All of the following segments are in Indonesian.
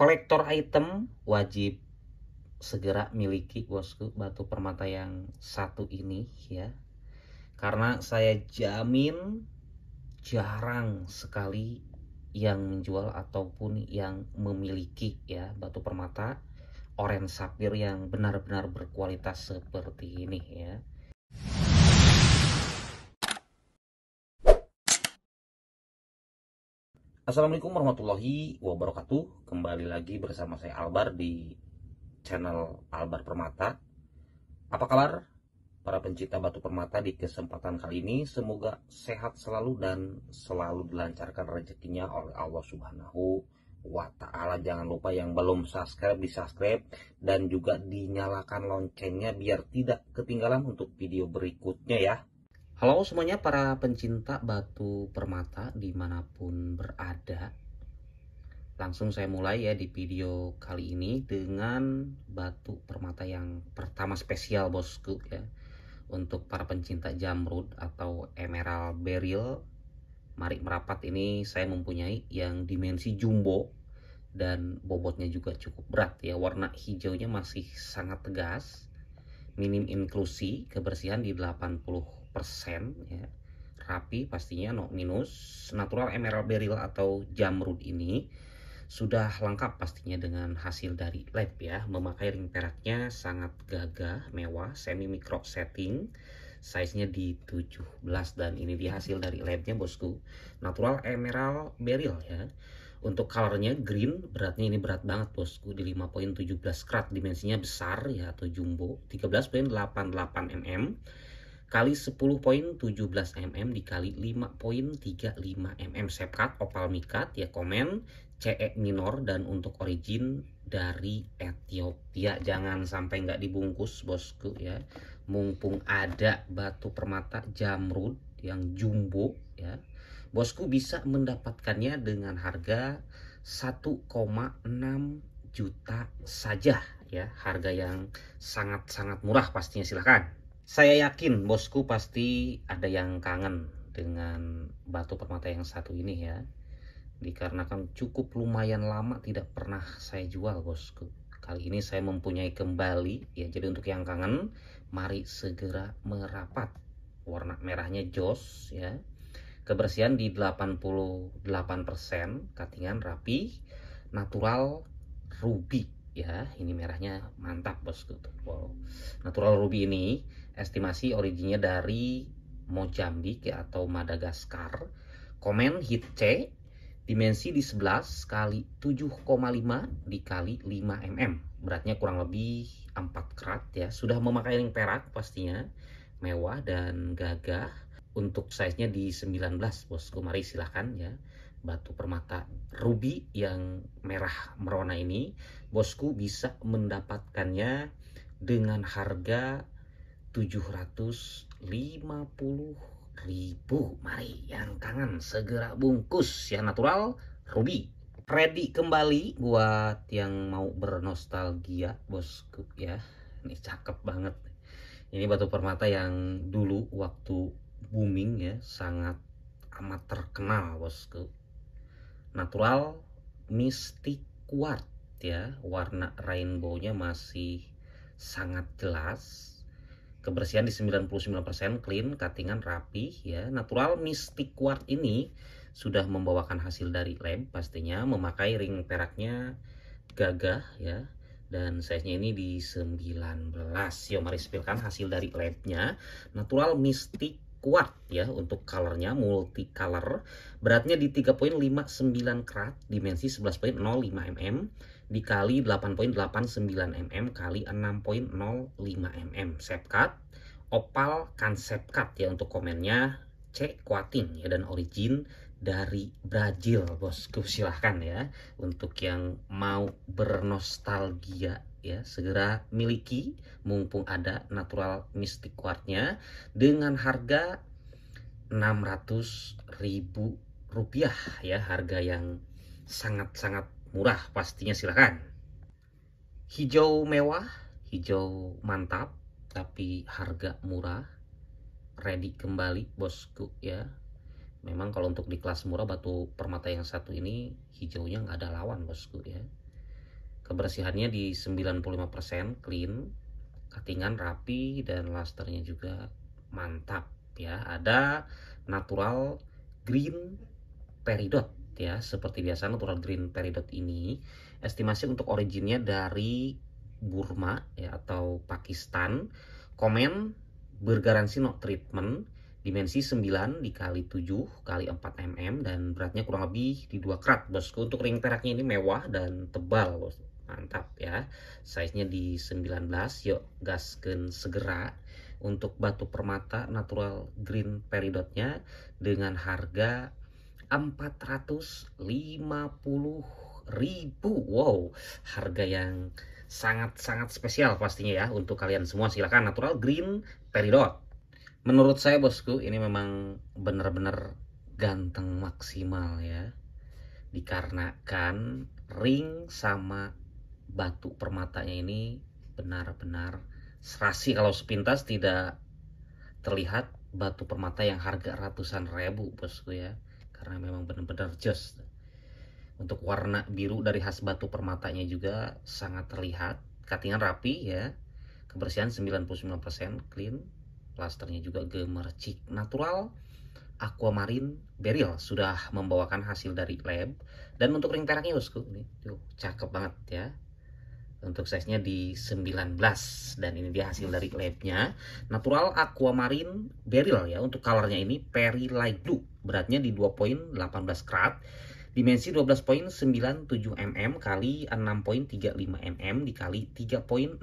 kolektor item wajib segera miliki bosku batu permata yang satu ini ya. Karena saya jamin jarang sekali yang menjual ataupun yang memiliki ya batu permata oren sapir yang benar-benar berkualitas seperti ini ya Assalamualaikum warahmatullahi wabarakatuh. Kembali lagi bersama saya Albar di channel Albar Permata. Apa kabar para pencinta batu permata di kesempatan kali ini? Semoga sehat selalu dan selalu dilancarkan rezekinya oleh Allah subhanahu wa ta'ala. Jangan lupa yang belum subscribe di subscribe Dan juga dinyalakan loncengnya biar tidak ketinggalan untuk video berikutnya ya Halo semuanya para pencinta batu permata di mana pun berada. Langsung saya mulai ya di video kali ini dengan batu permata yang pertama spesial bosku ya. Untuk para pencinta jamrud atau emerald beryl Mari merapat. Ini saya mempunyai yang dimensi jumbo dan bobotnya juga cukup berat ya. Warna hijaunya masih sangat tegas minim inklusi kebersihan di 80 persen ya. Rapi pastinya no minus. Natural emerald beryl atau jamrud ini sudah lengkap pastinya dengan hasil dari lab ya. Memakai ring peraknya sangat gagah mewah semi micro setting. Size nya di 17 dan ini dia hasil dari labnya bosku. Natural emerald beryl ya untuk colornya green beratnya ini berat banget bosku. Di 5.17 karat dimensinya besar ya atau jumbo. 13.88 mm kali 10.17 mm dikali 5.35 mm sepkat opal mikat ya komen. CE minor dan untuk origin dari Ethiopia. Jangan sampai nggak dibungkus bosku ya. Mumpung ada batu permata jamrud yang jumbo ya bosku bisa mendapatkannya dengan harga 1,6 juta saja ya harga yang sangat-sangat murah pastinya silahkan saya yakin bosku pasti ada yang kangen dengan batu permata yang satu ini ya. Dikarenakan cukup lumayan lama tidak pernah saya jual bosku. Kali ini saya mempunyai kembali ya. Jadi untuk yang kangen mari segera merapat. Warna merahnya jos ya. Kebersihan di 88%, katingan rapi, natural ruby ya. Ini merahnya mantap bosku. Wow. Natural ruby ini estimasi originnya dari Mozambik atau Madagaskar. Komen hit C dimensi di 11 kali 7,5 dikali 5 mm. Beratnya kurang lebih 4 karat ya. Sudah memakai ring perak pastinya. Mewah dan gagah. Untuk size-nya di 19 bosku. Mari silahkan ya. Batu permata ruby yang merah merona ini. Bosku bisa mendapatkannya dengan harga 750 ribu mari yang kangen segera bungkus ya natural ruby ready kembali buat yang mau bernostalgia bosku ya ini cakep banget ini batu permata yang dulu waktu booming ya sangat amat terkenal bosku. Natural mystic quartz ya. Warna rainbownya masih sangat jelas. Kebersihan di 99% clean, cuttingan rapi ya. Natural Mystic Quartz ini sudah membawakan hasil dari lab pastinya memakai ring peraknya gagah ya. Dan size-nya ini di 19 yuk mari sepilkan hasil dari labnya. Natural mystic Quartz ya untuk colornya multi color beratnya di 3.59 karat dimensi 11.05 mm dikali 8.89 mm kali 6.05 mm cut opal konsep cut ya untuk komennya C kuating ya dan origin dari Brazil bosku. Silahkan ya untuk yang mau bernostalgia ya segera miliki mumpung ada natural mystic quartznya dengan harga 600 ribu rupiah ya harga yang sangat-sangat murah pastinya. Silahkan. Hijau mewah hijau mantap tapi harga murah. Ready kembali bosku ya memang kalau untuk di kelas murah batu permata yang satu ini hijaunya nggak ada lawan bosku ya. Kebersihannya di 95% clean cuttingan rapi dan lasternya juga mantap ya. Ada natural green peridot ya. Seperti biasa natural green peridot ini estimasi untuk originnya dari Burma ya atau Pakistan. Komen bergaransi no treatment dimensi 9 dikali 7 kali 4 mm dan beratnya kurang lebih di 2 krat bosku. Untuk ring peraknya ini mewah dan tebal bos. Mantap ya. Size nya di 19 yuk gasken segera untuk batu permata natural green peridotnya dengan harga 450 ribu. Wow harga yang sangat-sangat spesial pastinya ya untuk kalian semua. Silahkan natural green peridot menurut saya bosku ini memang benar-benar ganteng maksimal ya. Dikarenakan ring sama batu permatanya ini benar-benar serasi. Kalau sepintas tidak terlihat batu permata yang harga ratusan ribu bosku ya. Karena memang benar-benar just untuk warna biru dari khas batu permatanya juga sangat terlihat. Cuttingan rapi ya. Kebersihan 99% clean plasternya juga gemercik natural aquamarine beryl sudah membawakan hasil dari lab. Dan untuk ring peraknya bosku ini tuh cakep banget ya. Untuk size nya di 19 dan ini dia hasil dari labnya. Natural aquamarine beryl ya. Untuk colornya ini peri light blue. Beratnya di 2.18 karat dimensi 12.97 mm kali 6.35 mm dikali 3.66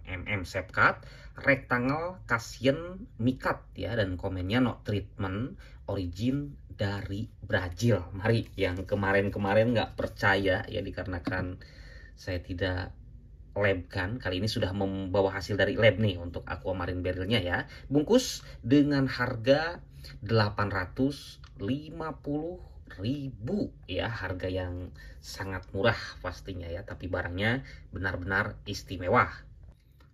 mm shape cut rectangle Casian mikat ya dan komennya no treatment origin dari Brazil. Mari yang kemarin-kemarin nggak percaya ya dikarenakan saya tidak lab kan kali ini sudah membawa hasil dari lab nih untuk aquamarine barrelnya ya. Bungkus dengan harga 850 ribu ya harga yang sangat murah pastinya ya. Tapi barangnya benar-benar istimewa.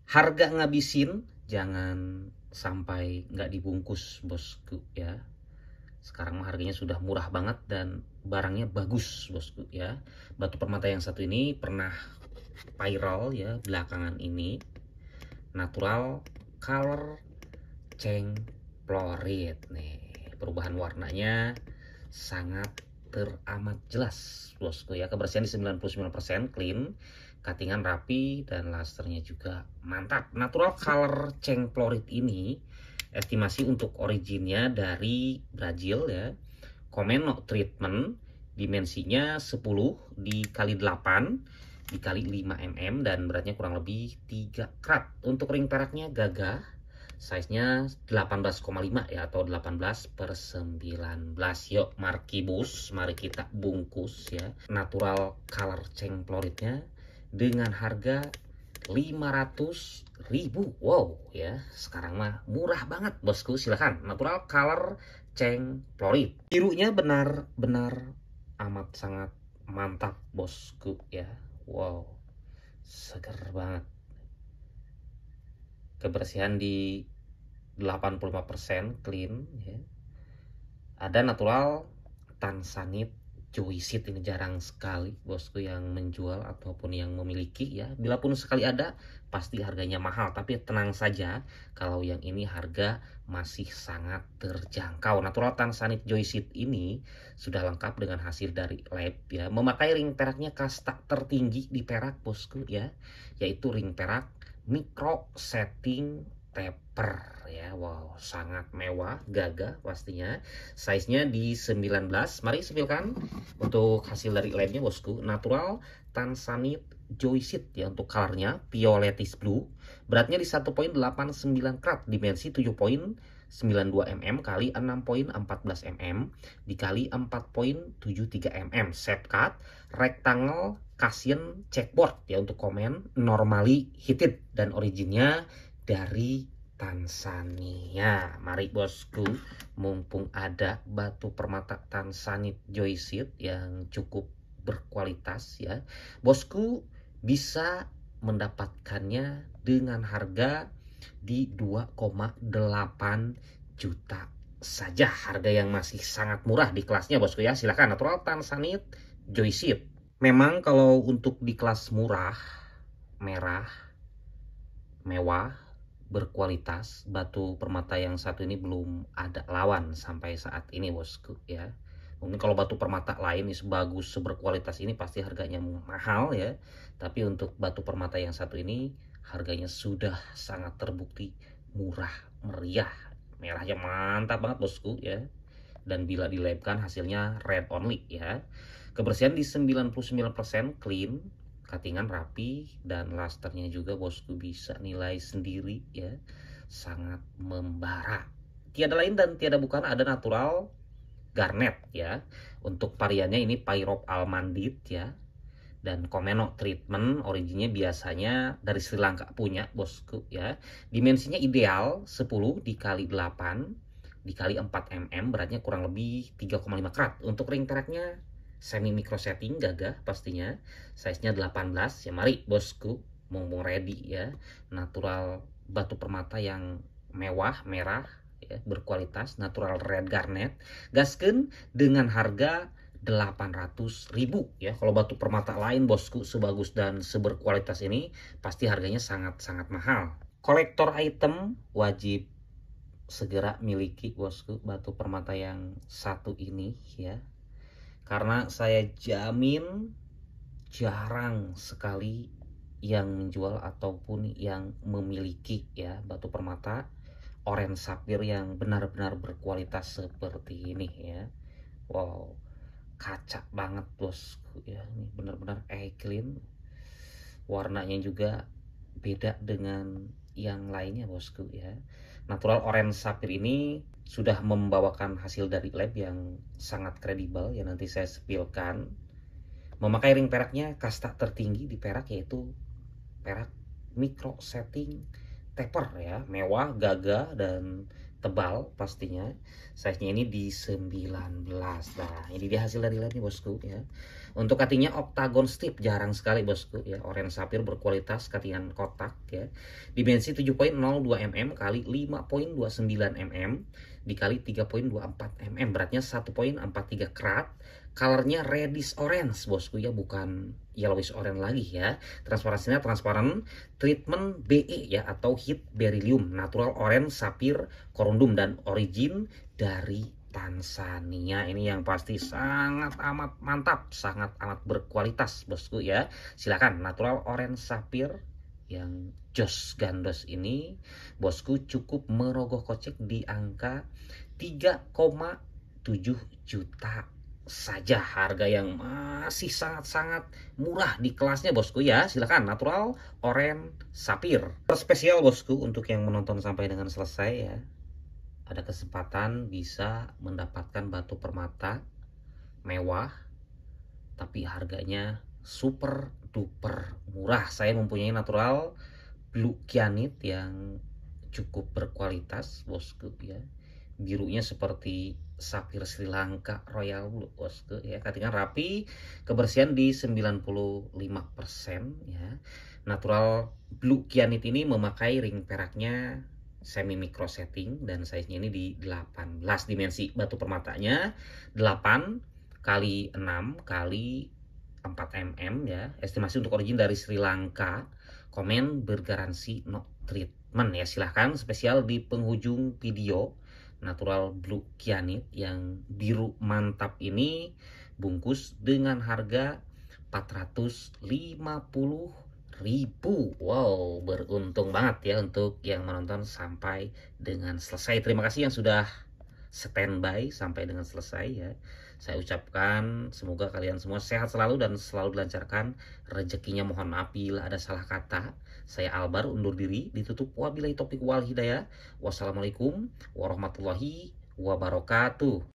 Harga ngabisin jangan sampai nggak dibungkus bosku ya. Sekarang harganya sudah murah banget dan barangnya bagus bosku ya. Batu permata yang satu ini pernah viral ya belakangan ini. Natural color ceng florid nih perubahan warnanya sangat teramat jelas bosku ya. Kebersihan di 99% clean cuttingan rapi dan lasternya juga mantap. Natural color ceng florid ini estimasi untuk originnya dari Brazil ya. Komen no treatment dimensinya 10 dikali 8 dikali 5 mm dan beratnya kurang lebih 3 krat. Untuk ring peraknya gagah size-nya 18,5 ya atau 18 per 19 yuk markibus mari kita bungkus ya. Natural color ceng floridnya dengan harga 500 ribu. Wow ya. Sekarang mah murah banget bosku. Silahkan natural color ceng florid birunya benar-benar amat sangat mantap bosku ya. Wow seger banget. Kebersihan di 85% clean ya. Ada natural tansanit joysit ini jarang sekali bosku yang menjual ataupun yang memiliki ya. Bila pun sekali ada pasti harganya mahal tapi tenang saja kalau yang ini harga masih sangat terjangkau. Natural tansanit joysit ini sudah lengkap dengan hasil dari lab ya. Memakai ring peraknya kasta tertinggi di perak bosku ya, yaitu ring perak micro setting taper ya. Wow sangat mewah gagah pastinya. Size nya di 19 mari sepilkan untuk hasil dari labnya bosku. Natural tansanite joysit ya untuk colornya violetis blue. Beratnya di 1.89 karat dimensi 7.92 mm kali 6.14 mm dikali 4.73 mm shape cut rectangle Casian checkboard ya untuk komen normally heated. Dan originnya dari Tanzania. Mari bosku, mumpung ada batu permata Tanzanite joysit yang cukup berkualitas ya. Bosku bisa mendapatkannya dengan harga di 2,8 juta saja. Harga yang masih sangat murah di kelasnya bosku ya. Silahkan natural Tanzanite joysit. Memang kalau untuk di kelas murah, merah, mewah, berkualitas, batu permata yang satu ini belum ada lawan sampai saat ini bosku ya. Mungkin kalau batu permata lain sebagus, seberkualitas ini pasti harganya mahal ya. Tapi untuk batu permata yang satu ini harganya sudah sangat terbukti murah, meriah. Merahnya mantap banget bosku ya. Dan bila dilabkan hasilnya red only ya. Kebersihan di 99% clean, cuttingan rapi dan lasternya juga bosku bisa nilai sendiri ya. Sangat membara. Tiada lain dan tiada bukan ada natural garnet ya. Untuk variannya ini Pyrop Almandit ya. Dan Komeno treatment originnya biasanya dari Sri Lanka punya bosku ya. Dimensinya ideal 10 dikali 8 dikali 4 mm beratnya kurang lebih 3,5 karat. Untuk ring peraknya semi micro setting gagah pastinya. Size-nya 18 ya mari bosku mumpung ready ya. Natural batu permata yang mewah, merah ya, berkualitas natural red garnet. Gasken dengan harga 800 ribu ya. Kalau batu permata lain bosku sebagus dan seberkualitas ini pasti harganya sangat-sangat mahal. Kolektor item wajib segera miliki bosku batu permata yang satu ini ya karena saya jamin jarang sekali yang menjual ataupun yang memiliki ya batu permata orange sapphire yang benar-benar berkualitas seperti ini ya. Wow kaca banget bosku ya. Ini benar-benar clean warnanya juga beda dengan yang lainnya bosku ya. Natural orange sapphire ini sudah membawakan hasil dari lab yang sangat kredibel yang nanti saya spillkan memakai ring peraknya kasta tertinggi di perak yaitu perak micro setting taper ya. Mewah gagah dan tebal pastinya. Size nya ini di 19 nah ini dia hasil dari nih bosku ya. Untuk cuttingnya octagon strip jarang sekali bosku ya. Orange sapphire berkualitas cuttingan kotak ya. Dimensi 7.02 mm kali 5.29 mm dikali 3.24 mm beratnya 1.43 karat colornya reddish orange bosku ya bukan yellowish orange lagi ya. Transparansinya transparan treatment BE ya atau heat beryllium natural orange sapphire corundum dan origin dari Tanzania. Ini yang pasti sangat amat mantap sangat amat berkualitas bosku ya. Silakan natural orange sapphire yang Jos Gandos ini bosku cukup merogoh kocek di angka 3,7 juta saja harga yang masih sangat-sangat murah di kelasnya bosku. Ya silahkan natural orange sapphire. Spesial bosku untuk yang menonton sampai dengan selesai ya. Ada kesempatan bisa mendapatkan batu permata mewah tapi harganya super duper murah. Saya mempunyai natural blue kyanite yang cukup berkualitas bosku ya. Birunya seperti sapphire Sri Lanka Royal Blue bosku ya. Katingan rapi kebersihan di 95% ya. Natural blue kyanite ini memakai ring peraknya semi micro setting dan size nya ini di 18 dimensi batu permatanya 8 kali 6 kali 4 mm ya. Estimasi untuk origin dari Sri Lanka komen bergaransi no treatment ya. Silahkan spesial di penghujung video natural blue kyanite yang biru mantap ini bungkus dengan harga 450 ribu. Wow beruntung banget ya untuk yang menonton sampai dengan selesai. Terima kasih yang sudah standby sampai dengan selesai ya. Saya ucapkan semoga kalian semua sehat selalu dan selalu dilancarkan rezekinya. Mohon maaf bila ada salah kata saya Albar undur diri. Ditutup. Wabillahi topik wal hidayah. Wassalamualaikum warahmatullahi wabarakatuh